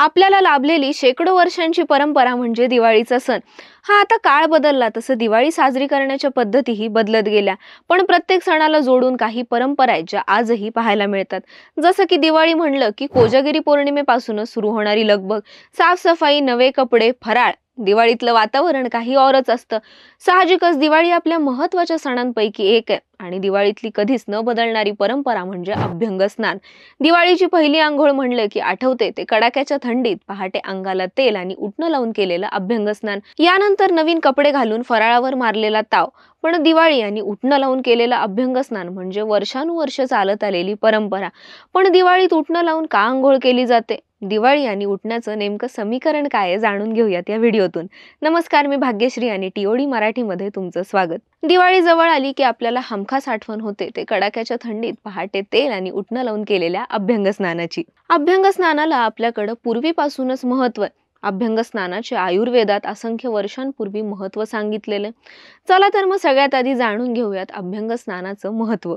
आपल्याला लाभलेली शेकडो वर्षांची परंपरा म्हणजे दिवाळीचा सण. हा आता काळ बदलला तसं दिवाळी साजरी करण्याच्या पद्धतीही बदलत गेल्या. पण प्रत्येक सणाला जोडून काही परंपरा आहेत ज्या आजही पाहायला मिळतात. जसं की दिवाळी म्हणलं की कोजागिरी पौर्णिमेपासूनच सुरू होणारी लगबग. साफसफाई नवे कपडे फराळ. दिवाळीतलं वातावरण काही औरच असतं. साहजिकच दिवाळी आपल्या महत्त्वाच्या सणांपैकी एक आहे. आणि दिवाळीतली कधीच न बदलणारी परंपरा म्हणजे अभ्यंग स्नान. दिवाळीची पहिली आंघोळ म्हणलं की आठवते ते कडाक्याच्या थंडीत पहाटे अंगाला तेल आणि उठणं लावून केलेलं अभ्यंग स्नान. यानंतर नवीन कपडे घालून फराळावर मारलेला ताव पण दिवाळी आणि उठणं लावून केलेलं अभ्यंग स्नान म्हणजे वर्षानुवर्ष चालत आलेली परंपरा. पण दिवाळीत उठणं लावून का आंघोळ केली जाते? दिवाळी आणि उठण्याचं नेमकं समीकरण काय आहे जाणून घेऊयात या व्हिडिओतून. नमस्कार मी भाग्यश्री आणि टीओडी मराठीमध्ये तुमचं स्वागत. दिवाळी जवळ आली की आपल्याला हमखास आठवण होते ते कडाक्याच्या थंडीत पहाटे तेल आणि उठणं लावून केलेल्या अभ्यंग स्नानाची अभ्यंग स्नानाला आपल्याकडं पूर्वीपासूनच महत्त्व आहे अभ्यंग स्नानाचे आयुर्वेदात असंख्य वर्षांपूर्वी महत्त्व सांगितलेले. चला तर मग सगळ्यात आधी जाणून घेऊयात अभ्यंग स्नानाचं महत्त्व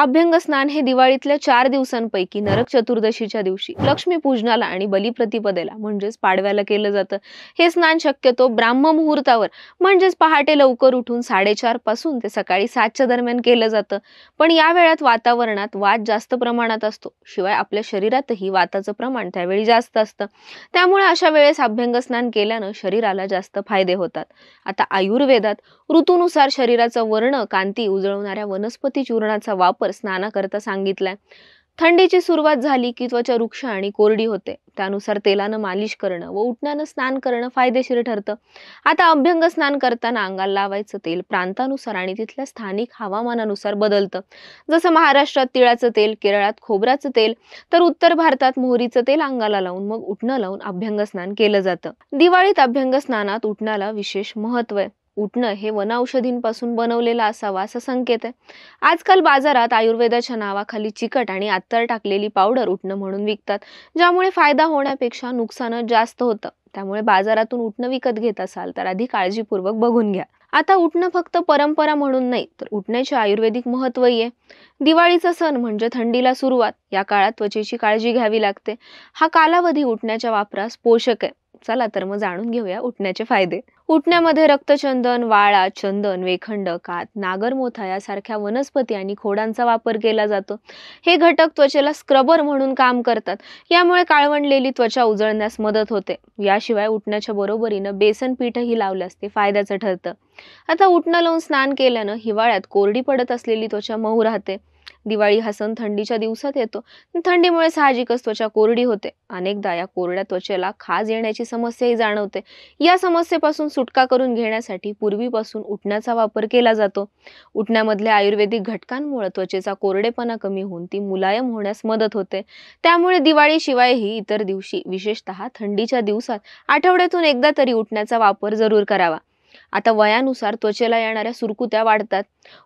अभ्यंग स्नान हे दिवाळीतल्या चार दिवसांपैकी नरक चतुर्दशीच्या दिवशी लक्ष्मी पूजनाला आणि बलिप्रतिपदेला म्हणजेच पाडव्याला केलं जातं. हे स्नान शक्यतो ब्राह्म मुहूर्तावर म्हणजेच पहाटे लवकर उठून साडेचारपासून ते सकाळी सातच्या दरम्यान केलं जातं. पण या वेळात वातावरणात वात जास्त प्रमाणात असतो. शिवाय आपल्या शरीरातही वाताचं प्रमाण त्यावेळी जास्त असतं. त्यामुळे अशा वेळेस अभ्यंग स्नान केल्यानं शरीराला जास्त फायदे होतात. आता आयुर्वेदात ऋतूनुसार शरीराचा वर्ण कांती उजळवणाऱ्या वनस्पती चूर्णाचा वापर स्नानाकरता सांगितलंय. थंडीची सुरुवात झाली की त्वचा वृक्ष आणि कोरडी होते. त्यानुसार तेलानं मालिश करणं व उठण्यानं स्नान करणं फायदेशीर ठरतं. आता अभ्यंग स्नान करताना अंगाला लावायचं तेल प्रांतानुसार आणि तिथल्या स्थानिक हवामानानुसार बदलतं. जसं महाराष्ट्रात तिळाचं तेल केरळात खोबऱ्याचं तेल तर उत्तर भारतात मोहरीचं तेल अंगाला लावून मग उठणं लावून अभ्यंग स्नान केलं जातं. दिवाळीत अभ्यंग स्नानात उठण्याला विशेष महत्त्व आहे. उठणं हे वनौषधींपासून बनवलेलं असावं असा संकेत आहे. आजकाल बाजारात आयुर्वेदाच्या नावाखाली चिकट आणि अत्तर टाकलेली पावडर उठणं म्हणून विकतात ज्यामुळे फायदा होण्यापेक्षा नुकसान जास्त होतं. त्यामुळे बाजारातून उठणं विकत घेत असाल तर आधी काळजीपूर्वक बघून घ्या. आता उठणं फक्त परंपरा म्हणून नाही तर उठण्याचे आयुर्वेदिक महत्वही आहे. दिवाळीचा सण म्हणजे थंडीला सुरुवात या काळात त्वचेची काळजी घ्यावी लागते. हा कालावधी उठण्याच्या वापरास पोषक आहे. चला तर मग जाणून घेऊया उठण्याचे फायदे. उठण्यामध्ये रक्तचंदन वाळा चंदन वेखंड कात नागरमोथा यासारख्या वनस्पती आणि खोडांचा वापर केला जातो. हे घटक त्वचेला स्क्रबर म्हणून काम करतात. यामुळे काळवंडलेली त्वचा उजळण्यास मदत होते. याशिवाय उठण्याच्या बरोबरीनं बेसन पीठही लावल्यास ते फायद्याचं ठरतं. आता उठणं लावून स्नान केल्यानं हिवाळ्यात कोरडी पडत असलेली त्वचा मऊ राहते. दिवाळी हा सण थंडीच्या दिवसात येतो. थंडीमुळे साहजिकच त्वचा कोरडी होते. अनेकदा या कोरड्या त्वचेला खाज येण्याची समस्याही जाणवते. या समस्येपासून सुटका करून घेण्यासाठी पूर्वीपासून उठण्याचा वापर केला जातो. उठण्यामधल्या आयुर्वेदिक घटकांमुळे त्वचेचा कोरडेपणा कमी होऊन ती मुलायम होण्यास मदत होते. त्यामुळे दिवाळीशिवायही इतर दिवशी विशेषतः थंडीच्या दिवसात आठवड्यातून एकदा तरी उठण्याचा वापर जरूर करावा. आता वयानुसार त्वचेला येणाऱ्या सुरकुत्या वाढतात.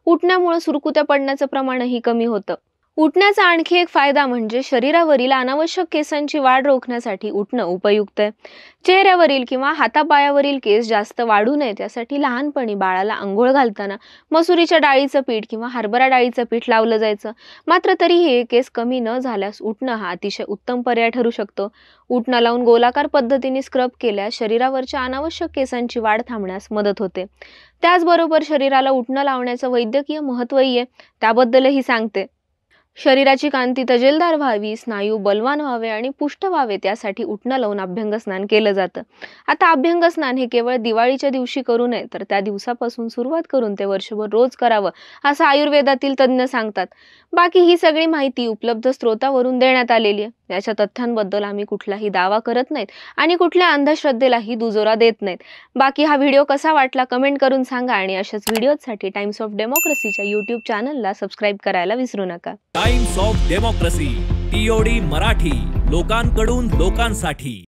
उठण्यामुळे सुरकुत्या पडण्याचं प्रमाणही कमी होतं. उठण्याचा आणखी एक फायदा म्हणजे शरीरावरील अनावश्यक केसांची वाढ रोखण्यासाठी उठणं उपयुक्त आहे. चेहऱ्यावरील किंवा हातापायावरील केस जास्त वाढू नये त्यासाठी लहानपणी बाळाला आंघोळ घालताना मसुरीच्या डाळीचं पीठ किंवा हरभरा डाळीचं पीठ लावलं जायचं. मात्र तरीही हे केस कमी न झाल्यास उठणं हा अतिशय उत्तम पर्याय ठरू शकतो. उठणं लावून गोलाकार पद्धतीने स्क्रब केल्यास शरीरावरच्या अनावश्यक केसांची वाढ थांबण्यास मदत होते. त्याचबरोबर शरीराला उठणं लावण्याचं वैद्यकीय महत्वही आहे. त्याबद्दलही सांगते. शरीराची कांती तजेलदार व्हावी स्नायू बलवान व्हावे आणि पुष्ट व्हावे त्यासाठी उठणं लावून अभ्यंग स्नान केलं जातं. आता अभ्यंग स्नान हे केवळ दिवाळीच्या दिवशी करू नये तर त्या दिवसापासून सुरुवात करून ते वर्षभर रोज करावं असं आयुर्वेदातील तज्ज्ञ सांगतात. बाकी ही सगळी माहिती उपलब्ध स्रोतावरून देण्यात आलेली आहे. याच्या तथ्यांबद्दल आम्ही कुठलाही दावा करत नाहीत आणि कुठल्या अंधश्रद्धेलाही दुजोरा देत नाहीत. बाकी हा व्हिडिओ कसा वाटला कमेंट करून सांगा आणि अशाच व्हिडिओसाठी टाइम्स ऑफ डेमोक्रेसीच्या युट्यूब चॅनलला सबस्क्राईब करायला विसरू नका. Times of democracy TOD Marathi लोकांकडून लोकांसाठी.